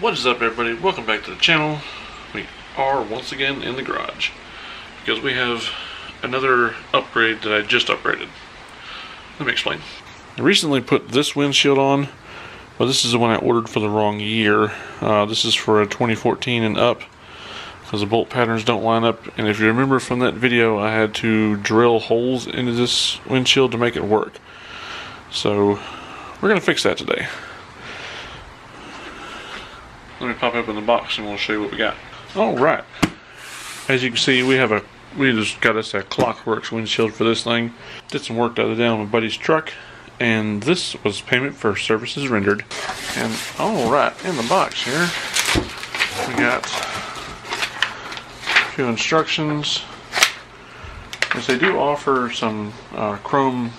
What is up everybody? Welcome back to the channel. We are once again in the garage because we have another upgrade that I just upgraded. Let me explain. I recently put this windshield on, but this is the one I ordered for the wrong year. Uh, this is for a 2014 and up because the bolt patterns don't line up. And if you remember from that video, I had to drill holes into this windshield to make it work. So we're going to fix that today. Let me pop open the box and we'll show you what we got. All right. As you can see, we have a we just got us a Klock Werks windshield for this thing. Did some work the other day on my buddy's truck, and this was payment for services rendered. And all right, in the box here, we got a few instructions. Yes, they do offer some uh, chrome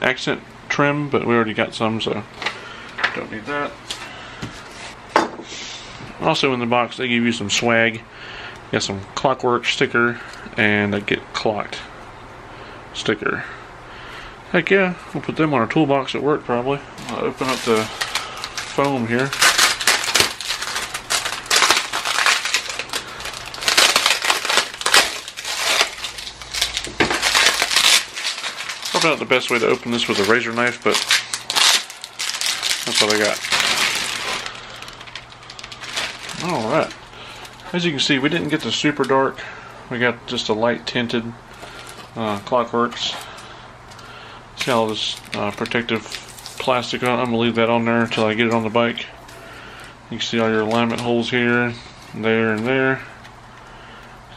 accent trim, but we already got some, so don't need that. Also in the box, they give you some swag. Got some clockwork sticker and a get klocked sticker. Heck yeah, we'll put them on our toolbox at work probably. I'll open up the foam here. Probably not the best way to open this with a razor knife, but that's what I got. Alright. As you can see, we didn't get the super dark. We got just a light tinted uh, Klock Werks. See all this uh, protective plastic on I'm going to leave that on there until I get it on the bike. You can see all your alignment holes here, there, and there.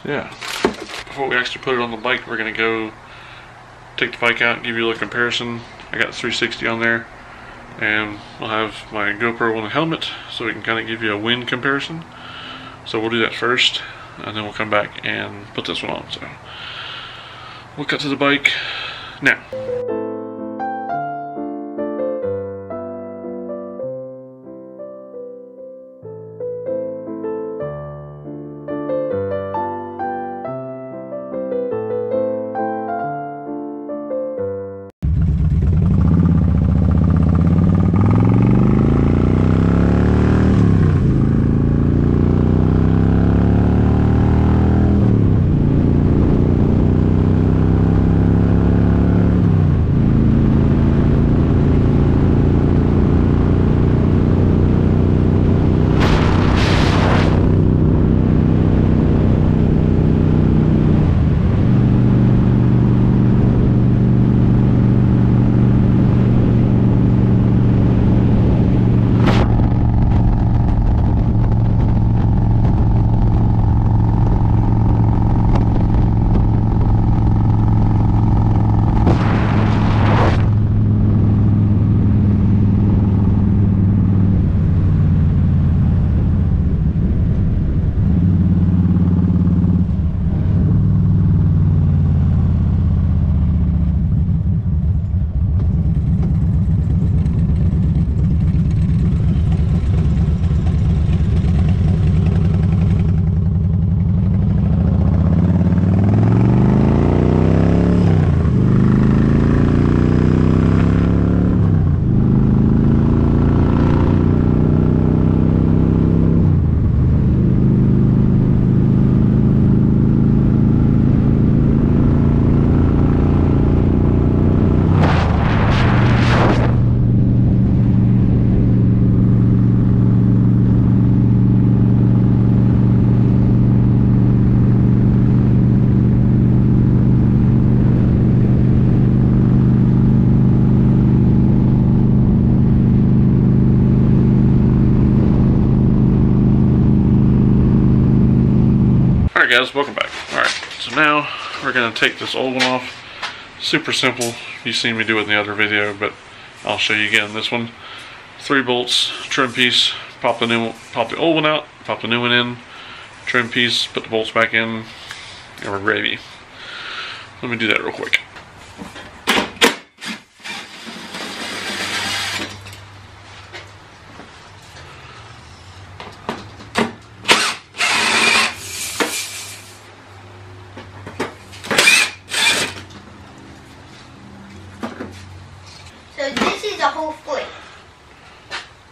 So yeah. Before we actually put it on the bike, we're going to go take the bike out and give you a little comparison. I got 360 on there and I'll have my GoPro on the helmet so we can kind of give you a wind comparison. So we'll do that first and then we'll come back and put this one on. So we'll cut to the bike now. Guys, welcome back. Alright, so now we're going to take this old one off. Super simple. You've seen me do it in the other video, but I'll show you again this one. Three bolts, trim piece, pop the new pop the old one out, pop the new one in, trim piece, put the bolts back in, and we're gravy. Let me do that real quick. So this is a whole foot.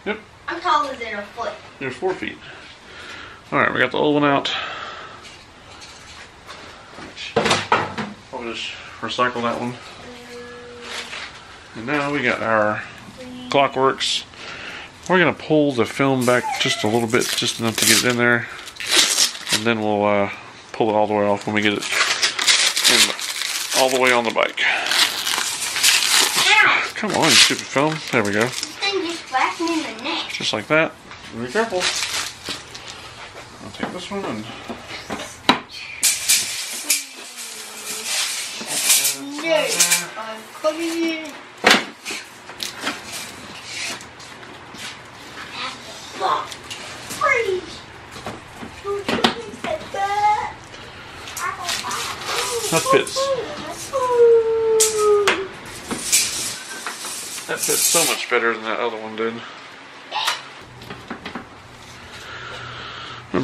Yep. I'm taller than a foot. There's four feet. Alright, we got the old one out. Probably just recycle that one. And now we got our Klock Werks. We're gonna pull the film back just a little bit, just enough to get it in there. And then we'll uh, pull it all the way off when we get it in, all the way on the bike. Come on, you stupid film. There we go. Then just whack me in the neck. Just like that. Be careful. I'll take this one and No, I'm coming in. That fits. that fits so much better than that other one did.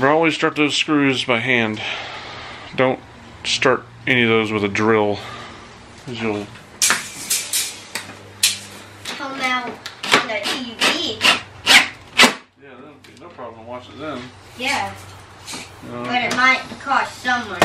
Remember, always start those screws by hand. Don't start any of those with a drill. 'cause you'll Come out on the TV. Yeah, that'll be no problem. Watch it then. Yeah, Uh, but it might cost someone.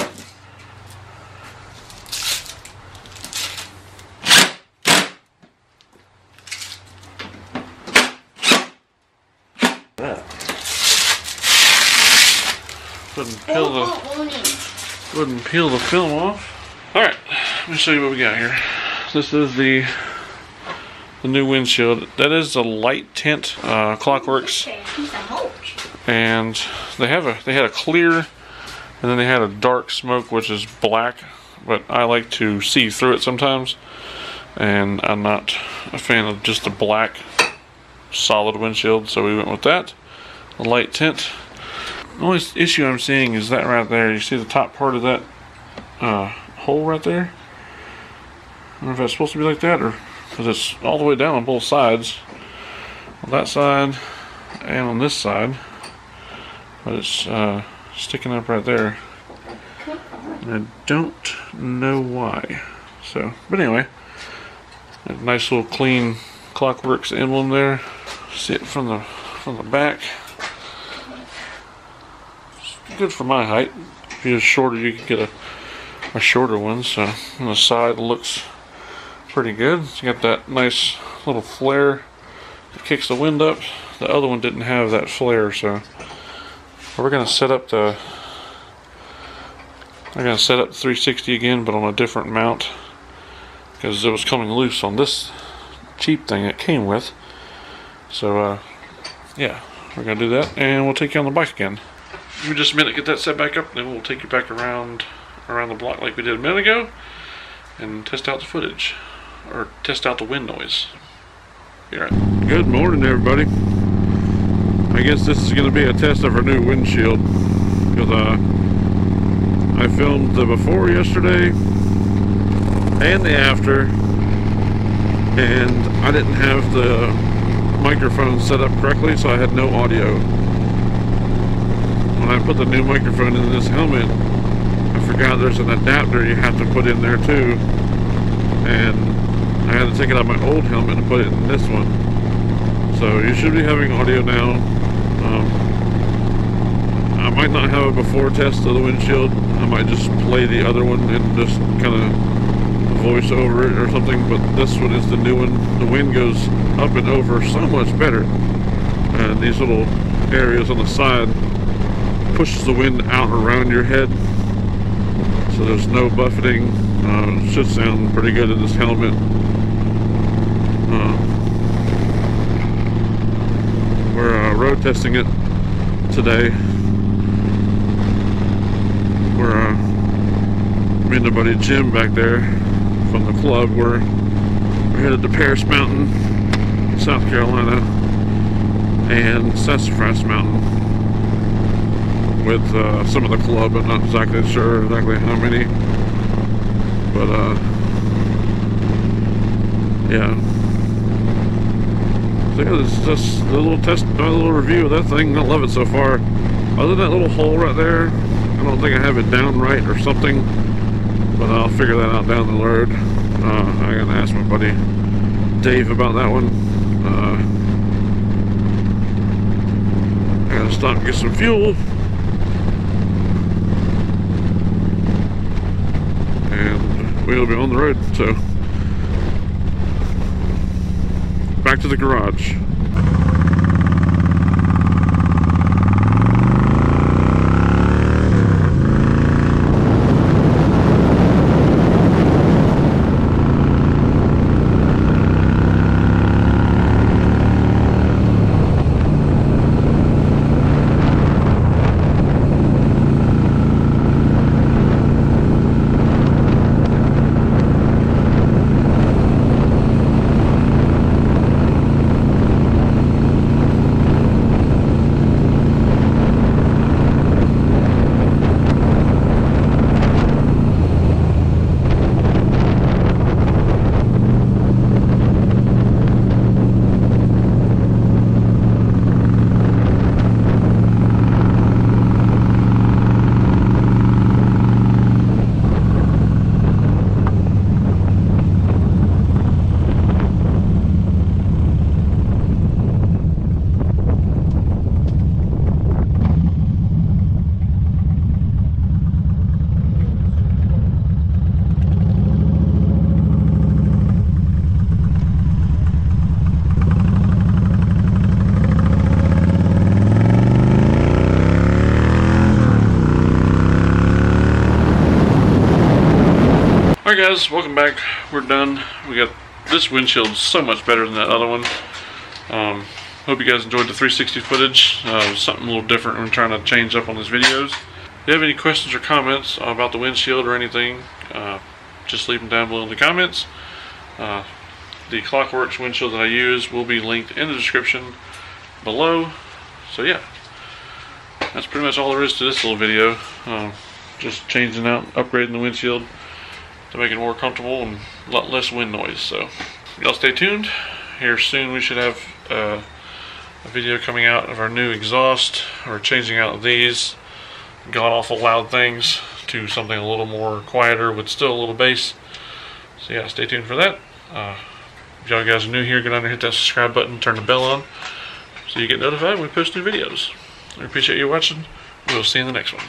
Wouldn't peel the wouldn't peel the film off. All right, let me show you what we got here. This is the the new windshield. That is a light tint uh, Klock Werks, okay, piece of mulch. and they have a they had a clear, and then they had a dark smoke which is black. But I like to see through it sometimes, and I'm not a fan of just a black solid windshield, so we went with that. A light tint. The only issue I'm seeing is that right there. You see the top part of that uh, hole right there? I don't know if that's supposed to be like that or because it's all the way down on both sides. On that side and on this side. But it's uh, sticking up right there. And I don't know why. So, but anyway, nice little clean Klock Werks emblem there. See it from the from the back. It's good for my height. If you're shorter, you can get a a shorter one. So on the side looks pretty good. You got that nice little flare that kicks the wind up. The other one didn't have that flare, so we're gonna set up the. I'm gonna set up the 360 again, but on a different mount because it was coming loose on this cheap thing it came with. So, uh, yeah, we're gonna do that, and we'll take you on the bike again. Give me just a minute, get that set back up, then we'll take you back around around the block like we did a minute ago, and test out the footage or test out the wind noise. Be right. Good morning, everybody. I guess this is gonna be a test of our new windshield because uh, I filmed the before yesterday and the after, and I didn't have the microphone set up correctly, so I had no audio. When I put the new microphone in this helmet, I forgot there's an adapter you have to put in there too, and I had to take it out of my old helmet and put it in this one. So you should be having audio now. Um, I might not have a before test of the windshield. I might just play the other one and just kind of voice over it or something. But this one is the new one. The wind goes up and over so much better. And these little areas on the side pushes the wind out around your head. So there's no buffeting. Uh, should sound pretty good in this helmet. Uh, we're uh, road testing it today. We're uh, me and buddy Jim back there from the club. We're we're headed to Paris Mountain, South Carolina, and Sassafras Mountain with uh, some of the club. I'm not exactly sure exactly how many, but uh, yeah. So yeah, is just a little test, a little review of that thing. I love it so far. Other than that little hole right there, I don't think I have it down right or something, but I'll figure that out down the road. Uh, I gotta ask my buddy Dave about that one. Uh, stop and get some fuel. And we'll be on the road, so. Back to the garage. Alright guys, welcome back. We're done. We got this windshield so much better than that other one. Um, hope you guys enjoyed the 360 footage. Uh, something a little different we're trying to change up on these videos. If you have any questions or comments about the windshield or anything, uh, just leave them down below in the comments. Uh, the Klock Werks windshield that I use will be linked in the description below. So yeah, that's pretty much all there is to this little video. Um, just changing out, upgrading the windshield to make it more comfortable and a lot less wind noise. So y'all stay tuned. Here soon we should have uh, a video coming out of our new exhaust. We're changing out these god awful loud things to something a little more quieter with still a little bass. So yeah, stay tuned for that. Uh, if y'all guys are new here, go on there, hit that subscribe button, turn the bell on so you get notified when we post new videos. I appreciate you watching. We'll see you in the next one.